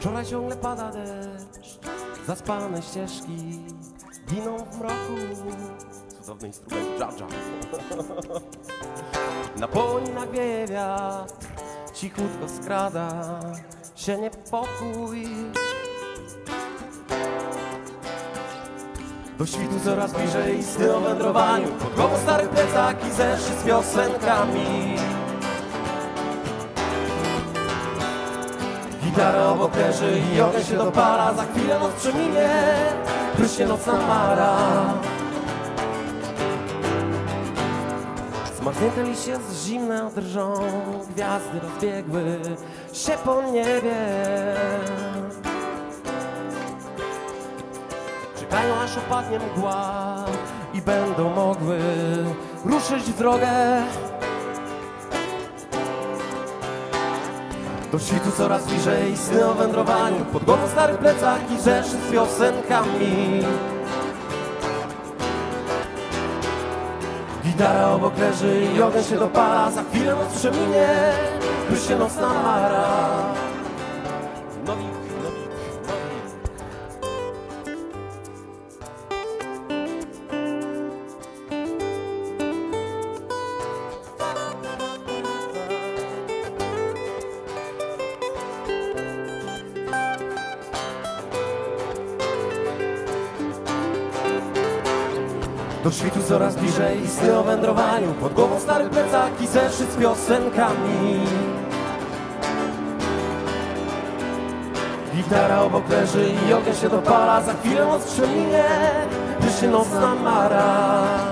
Wczoraj ciągle pada deszcz, zaspane ścieżki giną w mroku. Cudowny instrument, dżadża. Na polinach wieje wiatr, cichutko skrada się niepokój. Do świtu coraz bliżej sny o wędrowaniu Pod głową stary plecak i zeszyt z piosenkami Gitara obok leży i ogień się dopala Za chwilę noc przeminie, pryśnie nocna mara Zmarznięte liście z zimne drżą Gwiazdy rozbiegły się po niebie Czekają aż opadnie mgła i będą mogły ruszyć w drogę. Do świtu coraz bliżej sny o wędrowaniu Pod głową stary plecak i zeszyt z piosenkami. Gitara obok leży i ogień się dopala Za chwilę noc przeminie, już się nocna mara Nowik, nowik, nowik Do świtu coraz bliżej sny o wędrowaniu. Pod głową stary plecak i zeszyt z piosenkami. Gitara obok leży i ogień się dopala. Za chwilę noc przeminie, gdy się nocna mara